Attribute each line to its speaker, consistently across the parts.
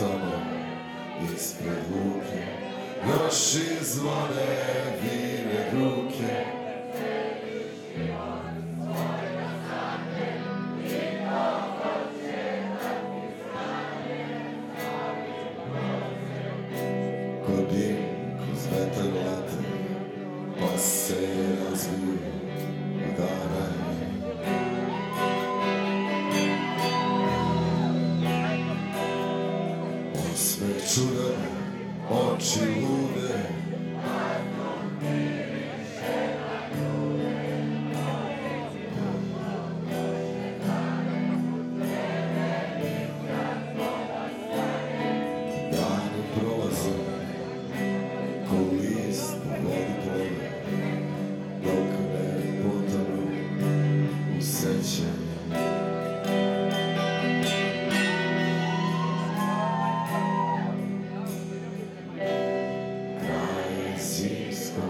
Speaker 1: тобою і співуки, Ноші дзвоневі руки. Кубинку звете лати, пасе розвію. Sve čuda, oči lude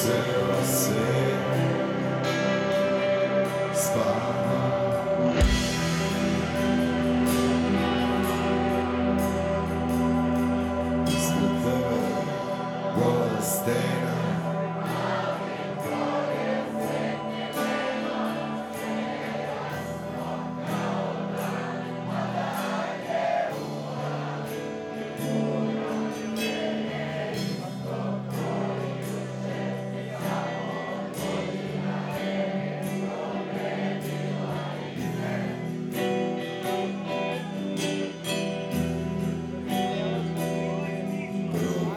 Speaker 1: Sir.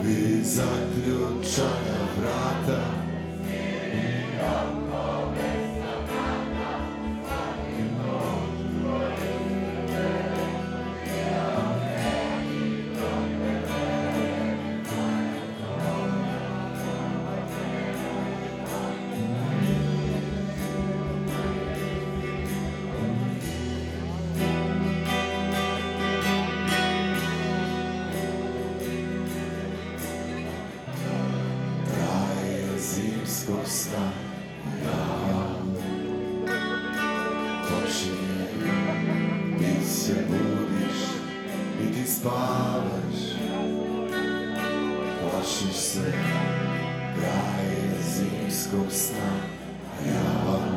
Speaker 1: Probi zaključana vrata zimskog sna Ja Počinje Ti se budiš I ti spavaš Plašiš se Traje zimskog sna Ja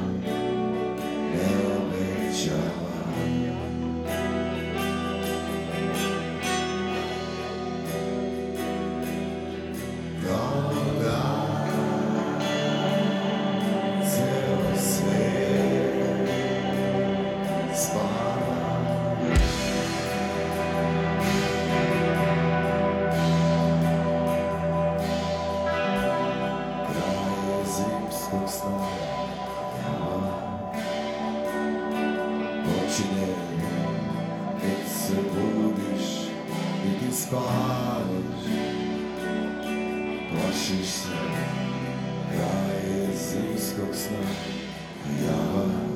Speaker 1: spavaš Plašiš se kraje zimskog sna. Ja vam